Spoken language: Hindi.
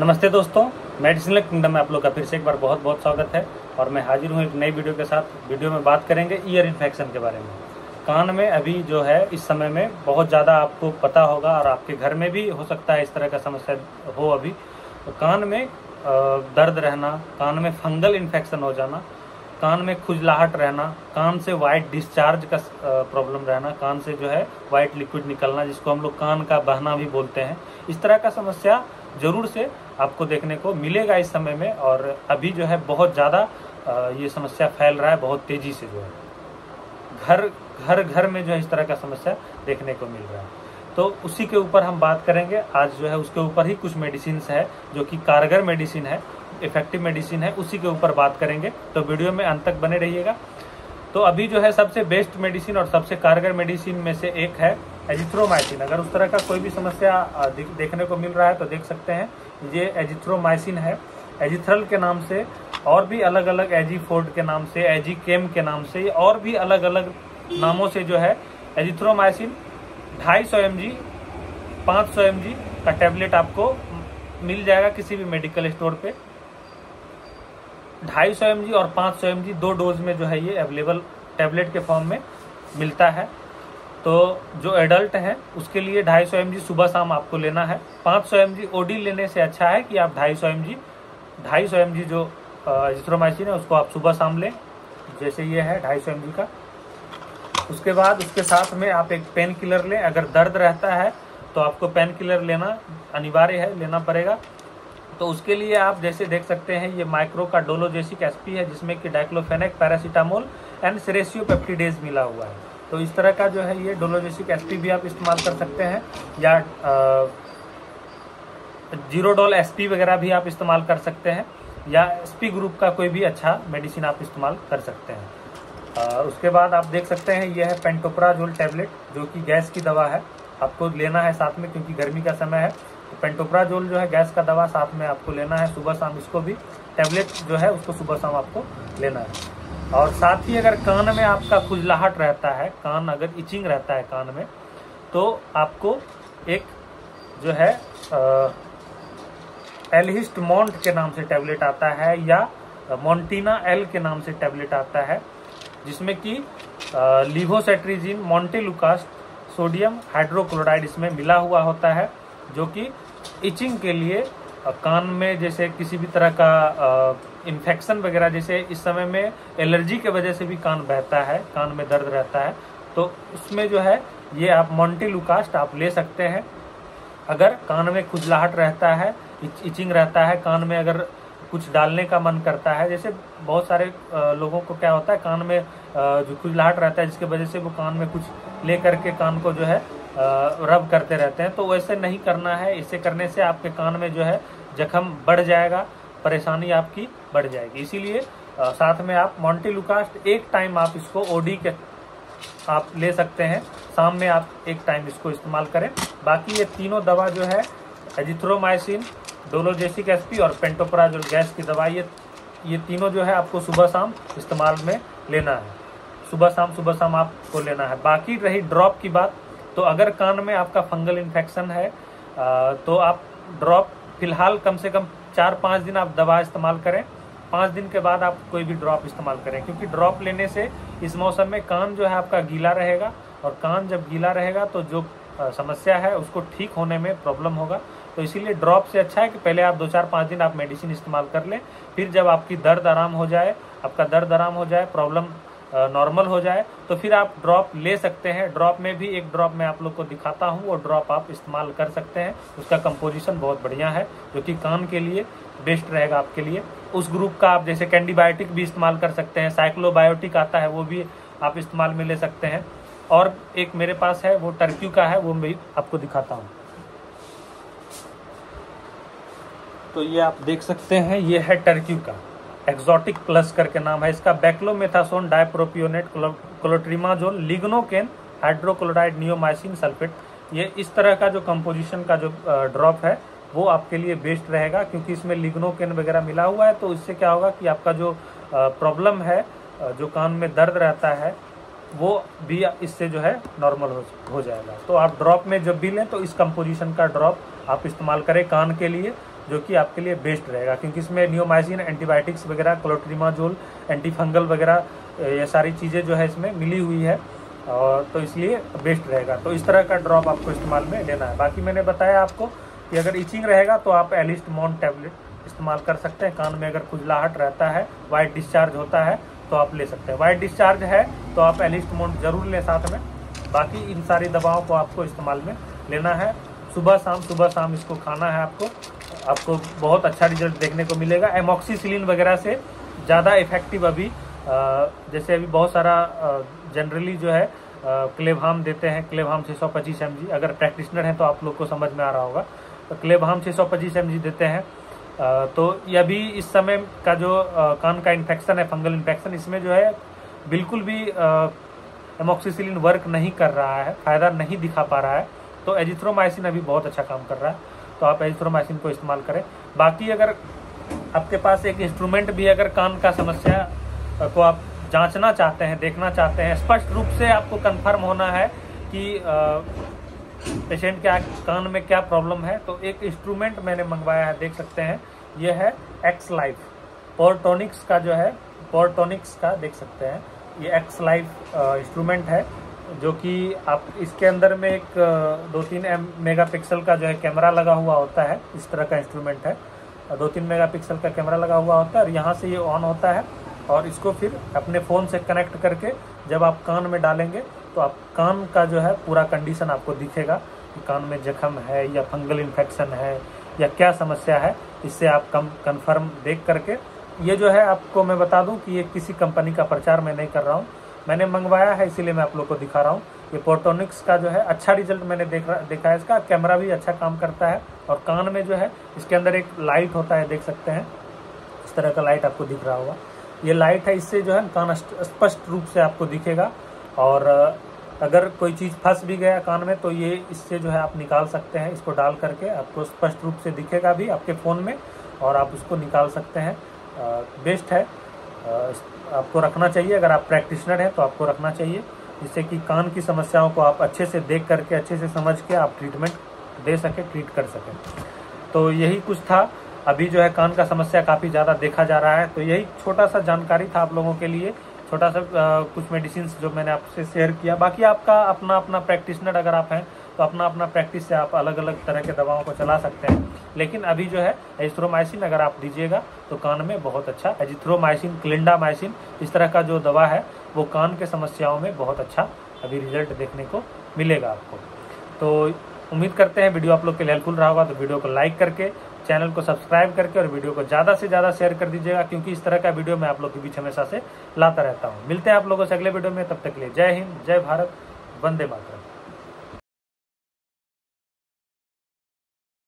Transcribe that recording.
नमस्ते दोस्तों मेडिसिनल किंगडम में आप लोग का फिर से एक बार बहुत बहुत स्वागत है और मैं हाजिर हूँ एक नई वीडियो के साथ। वीडियो में बात करेंगे ईयर इन्फेक्शन के बारे में। कान में अभी जो है, इस समय में बहुत ज़्यादा आपको पता होगा और आपके घर में भी हो सकता है इस तरह का समस्या हो अभी। तो कान में दर्द रहना, कान में फंगल इन्फेक्शन हो जाना, कान में खुजलाहट रहना, कान से वाइट डिस्चार्ज का प्रॉब्लम रहना, कान से जो है वाइट लिक्विड निकलना, जिसको हम लोग कान का बहना भी बोलते हैं। इस तरह का समस्या ज़रूर से आपको देखने को मिलेगा इस समय में और अभी जो है बहुत ज़्यादा ये समस्या फैल रहा है, बहुत तेज़ी से जो है। घर घर घर में जो है इस तरह का समस्या देखने को मिल रहा है। तो उसी के ऊपर हम बात करेंगे। आज जो है उसके ऊपर ही कुछ मेडिसिन है, जो कि कारगर मेडिसिन है इफ़ेक्टिव मेडिसिन है, उसी के ऊपर बात करेंगे। तो वीडियो में अंत तक बने रहिएगा। तो अभी जो है सबसे बेस्ट मेडिसिन और सबसे कारगर मेडिसिन में से एक है एजिथ्रोमाइसिन अगर उस तरह का कोई भी समस्या देखने को मिल रहा है तो देख सकते हैं। ये एजिथ्रोमाइसिन है। एजिथ्रल के नाम से और भी अलग अलग एजी फोर्ड के नाम से एजी केम के नाम से और भी अलग अलग नामों से जो है एजिथ्रोमाइसिन ढाई सौ एम जी पाँच सौ एम जी का टैबलेट आपको मिल जाएगा किसी भी मेडिकल स्टोर पे। ढाई सौ एम जी और पाँच सौ एम जी दो डोज में जो है ये अवेलेबल टेबलेट के फॉर्म में मिलता है। तो जो एडल्ट है, उसके लिए ढाई सौ सुबह शाम आपको लेना है। पाँच सौ ओडी लेने से अच्छा है कि आप ढाई सौ एम जी ढाई सौ जी जिथ्रोमाइसिन है, उसको आप सुबह शाम लें। जैसे ये है ढाई सौ का। उसके बाद उसके साथ में आप एक पेन किलर लें। अगर दर्द रहता है तो आपको पेन किलर लेना अनिवार्य है, लेना पड़ेगा। तो उसके लिए आप जैसे देख सकते हैं, ये माइक्रो का डोलोजेसिक एसपी है, जिसमें कि diclofenac paracetamol and serratiopeptidase मिला हुआ है। तो इस तरह का जो है ये डोलोजेसिक एसपी भी आप इस्तेमाल कर सकते हैं या ज़ीरो डॉल एसपी वगैरह भी आप इस्तेमाल कर सकते हैं या एसपी ग्रुप का कोई भी अच्छा मेडिसिन आप इस्तेमाल कर सकते हैं। आ, उसके बाद आप देख सकते हैं ये है पेंटोप्राजोल टैबलेट जो कि गैस की दवा है आपको लेना है साथ में क्योंकि गर्मी का समय है। तो पेंटोप्राजोल जो है गैस का दवा साथ में आपको लेना है सुबह शाम इसको भी टैबलेट जो है उसको सुबह शाम आपको लेना है। और साथ ही अगर कान में आपका खुजलाहट रहता है, कान अगर इचिंग रहता है कान में तो आपको एक जो है एलहिस्ट मॉन्ट के नाम से टैबलेट आता है या मोन्टीना एल के नाम से टैबलेट आता है, जिसमें कि लिवोसेट्रीजिन मोन्टेलुकास्ट सोडियम हाइड्रोक्लोराइड इसमें मिला हुआ होता है, जो कि इचिंग के लिए कान में जैसे किसी भी तरह का इन्फेक्शन वगैरह, जैसे इस समय में एलर्जी के वजह से भी कान बहता है, कान में दर्द रहता है तो उसमें जो है, ये आप मोन्टी लुकास्ट आप ले सकते हैं। अगर कान में खुजलाहट रहता है इचिंग रहता है, कान में अगर कुछ डालने का मन करता है, जैसे बहुत सारे लोगों को क्या होता है, कान में जो खुजलाहट रहता है, जिसकी वजह से वो कान में कुछ ले करके कान को जो है रब करते रहते हैं तो वैसे नहीं करना है। इसे करने से आपके कान में जो है, जख्म बढ़ जाएगा, परेशानी आपकी बढ़ जाएगी। इसीलिए साथ में आप मॉन्टी लुकास्ट एक टाइम आप इसको ओडी के आप ले सकते हैं। शाम में आप एक टाइम इसको इस्तेमाल करें। बाकी ये तीनों दवा जो है एजिथ्रोमाइसिन डोलोजेसिक एसपी और पेंटोपराजोल गैस की दवा, ये ये तीनों जो है आपको सुबह शाम इस्तेमाल में लेना है। सुबह शाम सुबह शाम आपको लेना है। बाकी रही ड्रॉप की बात तो अगर कान में आपका फंगल इन्फेक्शन है तो आप ड्रॉप फ़िलहाल कम से कम चार पाँच दिन आप दवा इस्तेमाल करें। पाँच दिन के बाद आप कोई भी ड्रॉप इस्तेमाल करें, क्योंकि ड्रॉप लेने से इस मौसम में कान जो है आपका गीला रहेगा, और कान जब गीला रहेगा तो जो समस्या है उसको ठीक होने में प्रॉब्लम होगा। तो इसीलिए ड्रॉप से अच्छा है कि पहले आप दो चार पाँच दिन आप मेडिसिन इस्तेमाल कर लें, फिर जब आपकी दर्द आराम हो जाए, आपका दर्द आराम हो जाए प्रॉब्लम नॉर्मल हो जाए तो फिर आप ड्रॉप ले सकते हैं। ड्रॉप में भी एक ड्रॉप मैं आप लोग को दिखाता हूँ, वो ड्रॉप आप इस्तेमाल कर सकते हैं। उसका कंपोजिशन बहुत बढ़िया है, जो कि कान के लिए बेस्ट रहेगा आपके लिए। उस ग्रुप का आप जैसे कैंडीबायोटिक भी इस्तेमाल कर सकते हैं साइक्लोबायोटिक आता है, वो भी आप इस्तेमाल में ले सकते हैं। और एक मेरे पास है, वो टर्क्यू का है, वो मैं आपको दिखाता हूँ। तो ये आप देख सकते हैं, ये है टर्क्यू का। एक्सोटिक प्लस करके नाम है। इसका beclomethasone dipropionate clotrimazole lignocaine hydrochloride neomycin sulphate ये इस तरह का जो कंपोजिशन का जो ड्रॉप है वो आपके लिए बेस्ट रहेगा क्योंकि इसमें लिग्नोकेन वगैरह मिला हुआ है। तो इससे क्या होगा कि आपका जो प्रॉब्लम है जो कान में दर्द रहता है वो भी इससे जो है नॉर्मल हो, हो जाएगा। तो आप ड्रॉप में जब भी लें तो इस कंपोजिशन का ड्रॉप आप इस्तेमाल करें कान के लिए। जो कि आपके लिए बेस्ट रहेगा, क्योंकि इसमें न्यूमाइसिन एंटीबायोटिक्स वगैरह क्लोट्रीमाजोल एंटीफंगल वगैरह ये सारी चीज़ें जो है इसमें मिली हुई है, और तो इसलिए बेस्ट रहेगा। तो इस तरह का ड्रॉप आपको इस्तेमाल में लेना है। बाकी मैंने बताया आपको कि अगर इचिंग रहेगा तो आप एलिस्ट मॉन टैबलेट इस्तेमाल कर सकते हैं। कान में अगर खुजलाहट रहता है वाइट डिस्चार्ज होता है तो आप ले सकते हैं। वाइट डिस्चार्ज है तो आप एलिस्ट मॉन ज़रूर लें साथ में। बाकी इन सारी दवाओं को आपको इस्तेमाल में लेना है। सुबह शाम सुबह शाम इसको खाना है आपको। आपको बहुत अच्छा रिज़ल्ट देखने को मिलेगा। एमोक्सीसिलिन वगैरह से ज़्यादा इफ़ेक्टिव अभी जैसे अभी बहुत सारा जनरली जो है क्लेभाम देते हैं। क्लेभाम 625 सौ पच्चीस एम जी अगर प्रैक्टिशनर हैं तो आप लोग को समझ में आ रहा होगा। तो क्लेभाम 625 सौ पच्चीस एम जी देते हैं। तो ये अभी इस समय का जो कान का इन्फेक्शन है फंगल इन्फेक्शन इसमें जो है, बिल्कुल भी एमोक्सीसिलिन वर्क नहीं कर रहा है। फ़ायदा नहीं दिखा पा रहा है। तो एजिथ्रोमाइसिन अभी बहुत अच्छा काम कर रहा है तो आप एजिथ्रोमाइसिन को इस्तेमाल करें। बाकी अगर आपके पास एक इंस्ट्रूमेंट भी अगर कान का समस्या को आप जांचना चाहते हैं, देखना चाहते हैं, स्पष्ट रूप से आपको कंफर्म होना है कि पेशेंट के कान में क्या प्रॉब्लम है तो एक इंस्ट्रूमेंट मैंने मंगवाया है, देख सकते हैं। यह है एक्स लाइफ पोर्टोनिक्स का जो है पोर्टोनिक्स का देख सकते हैं। ये एक्स लाइफ इंस्ट्रूमेंट है। जो कि आप इसके अंदर में एक दो तीन एम, मेगापिक्सल का जो है कैमरा लगा हुआ होता है, इस तरह का इंस्ट्रूमेंट है। दो तीन मेगापिक्सल का कैमरा लगा हुआ होता है और यहाँ से ये ऑन होता है और इसको फिर अपने फ़ोन से कनेक्ट करके जब आप कान में डालेंगे तो आप कान का जो है पूरा कंडीशन आपको दिखेगा कि कान में जख्म है या फंगल इन्फेक्शन है या क्या समस्या है, इससे आप कम, कन्फर्म देख करके। ये जो है आपको मैं बता दूँ कि ये किसी कंपनी का प्रचार मैं नहीं कर रहा हूँ। मैंने मंगवाया है, इसीलिए मैं आप लोग को दिखा रहा हूँ। ये पोर्टोनिक्स का जो है अच्छा रिज़ल्ट मैंने देख रहा देखा है इसका। कैमरा भी अच्छा काम करता है और कान में जो है, इसके अंदर एक लाइट होता है, देख सकते हैं। इस तरह का लाइट आपको दिख रहा होगा। ये लाइट है, इससे जो है, कान स्पष्ट रूप से आपको दिखेगा। और, अगर कोई चीज़ फंस भी गया कान में तो ये इससे जो है, आप निकाल सकते हैं। इसको डाल करके आपको स्पष्ट रूप से दिखेगा भी आपके फ़ोन में और आप उसको निकाल सकते हैं। बेस्ट है। आपको रखना चाहिए। अगर आप प्रैक्टिशनर हैं तो आपको रखना चाहिए। जिससे कि कान की समस्याओं को आप अच्छे से देख करके अच्छे से समझ के आप ट्रीटमेंट दे सकें ट्रीट कर सकें। तो यही कुछ था। अभी जो है कान का समस्या काफ़ी ज़्यादा देखा जा रहा है। तो यही छोटा सा जानकारी था आप लोगों के लिए। छोटा सा आ, कुछ मेडिसिन जो मैंने आपसे शेयर किया। बाकी आपका अपना अपना प्रैक्टिशनर अगर आप हैं तो अपना अपना प्रैक्टिस से आप अलग अलग तरह के दवाओं को चला सकते हैं। लेकिन अभी जो है एजिथ्रोमाइसिन अगर आप दीजिएगा तो कान में बहुत अच्छा एजिथ्रोमाइसिन क्लिंडामाइसिन इस तरह का जो दवा है, वो कान के समस्याओं में बहुत अच्छा अभी रिज़ल्ट देखने को मिलेगा आपको। तो उम्मीद करते हैं वीडियो आप लोग के लिए हेल्पफुल रहा होगा तो वीडियो को लाइक करके चैनल को सब्सक्राइब करके और वीडियो को ज़्यादा से ज़्यादा शेयर कर दीजिएगा, क्योंकि इस तरह का वीडियो मैं आप लोग के बीच हमेशा से लाता रहता हूँ। मिलते हैं आप लोगों से अगले वीडियो में, तब तक के लिए जय हिंद, जय भारत, वंदे मातरम।